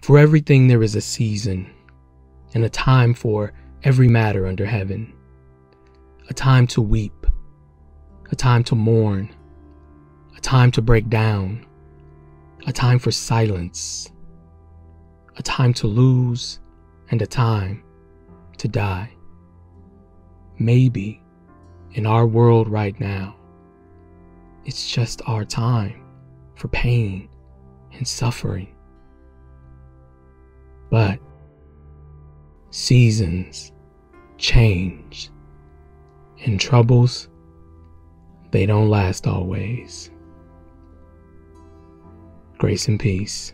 For everything there is a season, and a time for every matter under heaven. A time to weep, a time to mourn, a time to break down, a time for silence, a time to lose, and a time to die. Maybe in our world right now, it's just our time for pain and suffering. But seasons change and troubles, they don't last always. Grace and peace.